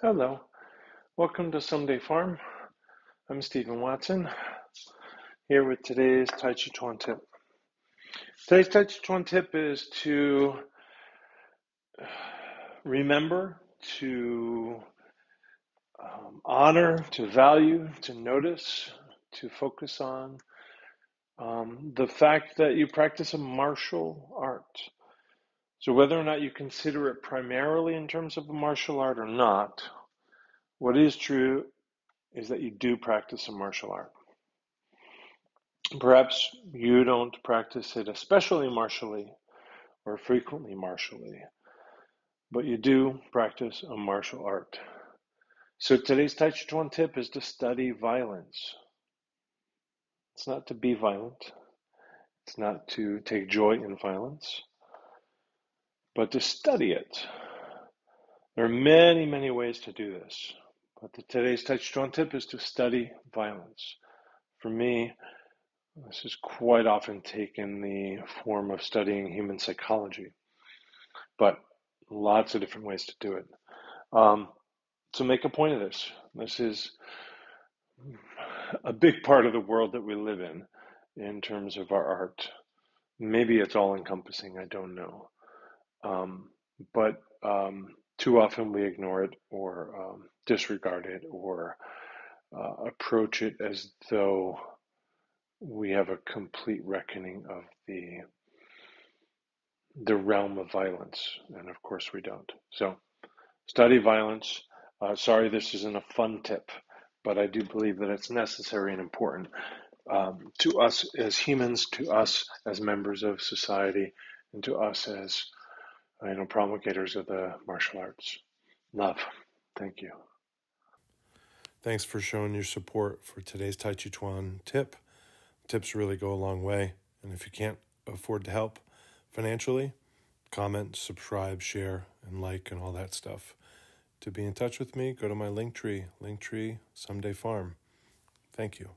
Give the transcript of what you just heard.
Hello, welcome to Someday Farm. I'm Stephen Watson, here with today's Tai Chi Chuan tip. Today's Tai Chi Chuan tip is to remember, to um, honor, to value, to notice, to focus on um, the fact that you practice a martial art. So, whether or not you consider it primarily in terms of a martial art or not, what is true is that you do practice a martial art. Perhaps you don't practice it especially martially or frequently martially, but you do practice a martial art. So today's Tai Chi Chuan tip is to study violence. It's not to be violent. It's not to take joy in violence but to study it. There are many, many ways to do this, but the, today's Tai Chi Chuan tip is to study violence. For me, this is quite often taken the form of studying human psychology, but lots of different ways to do it. Um, so make a point of this. This is a big part of the world that we live in, in terms of our art. Maybe it's all encompassing, I don't know. Um, but um, too often we ignore it or um, disregard it or uh, approach it as though we have a complete reckoning of the the realm of violence, and of course we don't. So, study violence. Uh, sorry, this isn't a fun tip, but I do believe that it's necessary and important um, to us as humans, to us as members of society, and to us as you know, promulgators of the martial arts. Love. Thank you. Thanks for showing your support for today's Tai Chi Chuan tip. Tips really go a long way. And if you can't afford to help financially, comment, subscribe, share, and like, and all that stuff. To be in touch with me, go to my link tree, Linktree Someday Farm. Thank you.